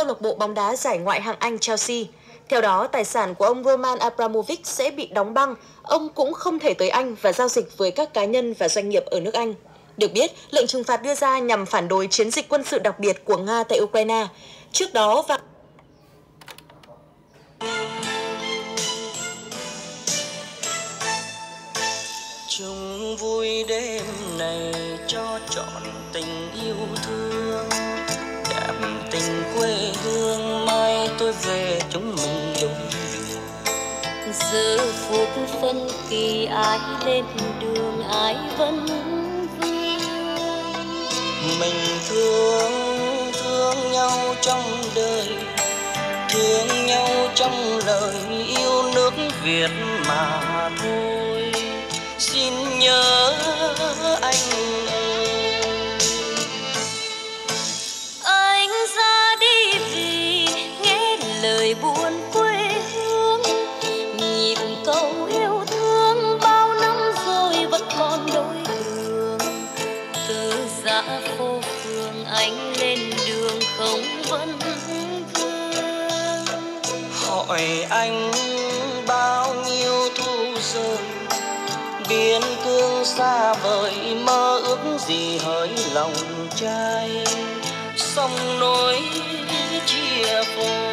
câu lạc bộ bóng đá giải ngoại hạng Anh Chelsea. Theo đó, tài sản của ông Roman Abramovich sẽ bị đóng băng, ông cũng không thể tới Anh và giao dịch với các cá nhân và doanh nghiệp ở nước Anh. Được biết, lệnh trừng phạt đưa ra nhằm phản đối chiến dịch quân sự đặc biệt của Nga tại Ukraine. Trước đó, vào chung vui đêm này cho trọn tình yêu thương tình quê hương, mai tôi về chúng mình đúng giờ phút phân kỳ ai lên đường ai vẫn vương. Mình thương thương nhau trong đời, thương nhau trong lời yêu nước Việt mà thôi. Xin nhớ người buồn quê hương nhịp câu yêu thương bao năm rồi vẫn còn đôi đường. Từ giã phố phường anh lên đường không vẫn vương. Hỏi anh bao nhiêu thu rơi biên cương xa vời mơ ước gì hỡi lòng trai. Sông nối chia phôi